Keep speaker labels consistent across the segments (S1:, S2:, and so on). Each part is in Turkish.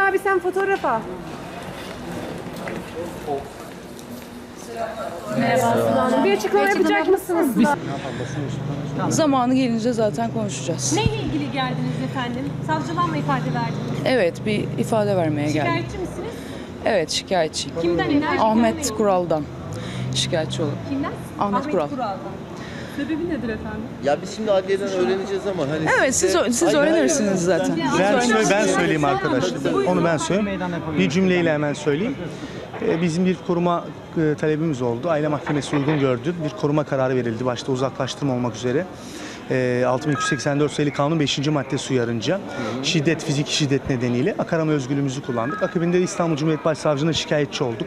S1: Abi sen fotoğraf al. Merhaba. Bir açıklama yapacak mısınız? Sıla?
S2: Zamanı gelince zaten konuşacağız.
S1: Neyle ilgili geldiniz efendim? Savcılığa mı ifade verdiniz?
S2: Evet bir ifade vermeye geldim.
S1: Şikayetçi misiniz?
S2: Evet şikayetçiyim.
S1: Kimden enerji?
S2: Ahmet Kural'dan şikayetçi oldum.
S1: Kimden?
S2: Ahmet Kural.
S1: Kural'dan. Sebebi nedir efendim?
S3: Ya biz şimdi adliyeden öğreneceğiz ama hani
S2: Evet siz, siz
S3: hayır,
S2: öğrenirsiniz zaten.
S4: Ben, söyle, ben söyleyeyim arkadaşlar. Onu ben söyleyeyim. Bir cümleyle hemen söyleyeyim. Ee, Bizim bir koruma e, talebimiz oldu. Aile Mahkemesi uygun gördü. Bir koruma kararı verildi. Başta uzaklaştırma olmak üzere. Ee, 6284 sayılı kanun 5. maddesi uyarınca şiddet, fiziki şiddet nedeniyle akarama özgürlüğümüzü kullandık. Akabinde de İstanbul Cumhuriyet Başsavcılığına şikayetçi olduk.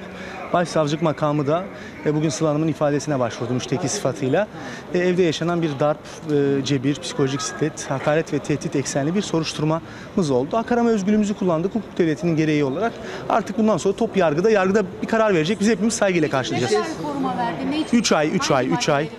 S4: Başsavcılık makamı da e, bugün Sıla Hanım'ın ifadesine başvurdu müşteki sıfatıyla. E, Evde yaşanan bir darp, e, cebir, psikolojik şiddet, hakaret ve tehdit eksenli bir soruşturmamız oldu. Akarama özgürlüğümüzü kullandık hukuk devletinin gereği olarak. Artık bundan sonra top yargıda, yargıda bir karar verecek. Biz hepimiz saygıyla karşılayacağız.
S1: koruma verdi? Ne için?
S4: 3 ay, 3 ay, 3 ay.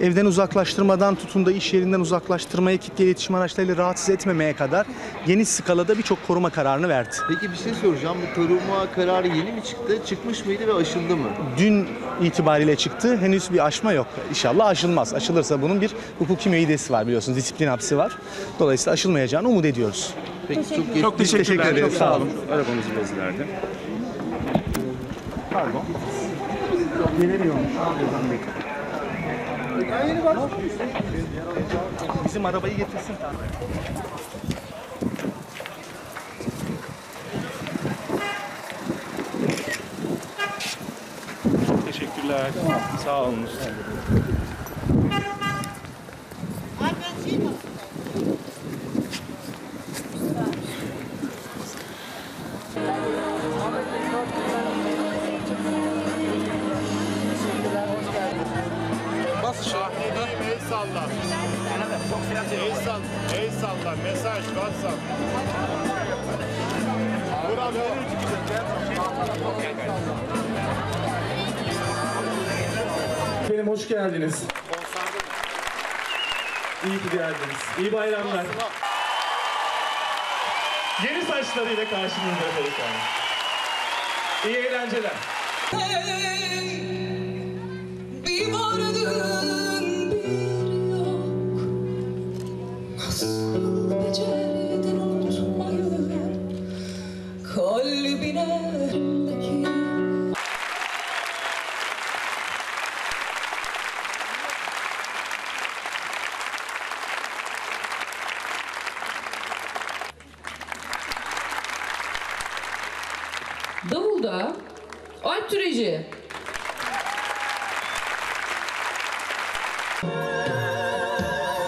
S4: Evden uzaklaştırmadan tutun da iş yerinden uzaklaştırmaya, kitle iletişim araçlarıyla rahatsız etmemeye kadar geniş skalada birçok koruma kararını verdi.
S3: Peki bir şey soracağım. Bu koruma kararı yeni mi çıktı? Çıkmış mıydı ve aşıldı mı?
S4: Dün itibariyle çıktı. Henüz bir aşma yok. İnşallah aşılmaz. Aşılırsa bunun bir hukuki müeydesi var biliyorsunuz. Disiplin hapsi var. Dolayısıyla aşılmayacağını umut ediyoruz.
S3: Peki çok geç.
S4: Çok teşekkür ederiz. Sağ olun.
S5: Arabamızı bezlerdi.
S4: Pardon. Gelemiyorum. Bizim arabayı getirsin.
S5: Teşekkürler. Sağ olun.
S6: El salla. El salla. El salla. Mesaj WhatsApp. Burak
S7: Efendim hoş geldiniz. İyi ki geldiniz. İyi bayramlar. Yeni saçlarıyla karşınızda efendim. İyi eğlenceler.
S8: Bir vardın Davulda Alp Türeci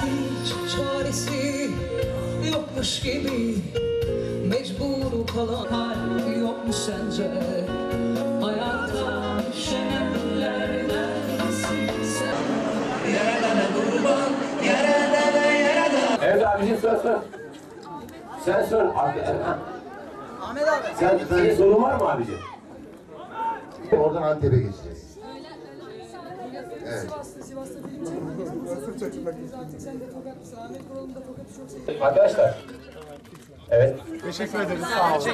S8: Hiç çaresi yokmuş gibi Mecbur kalan hal yok mu sence Hayatta düşenlerden sen? Yaradana kurban
S9: Evet abicim sor sor. Sen sor. Ahmet abi. Sen, senin sorun var mı abicim?
S3: Oradan Antep'e geçeceğiz. Evet.
S9: Arkadaşlar. Evet.
S4: Teşekkür ederiz. Sağ olun.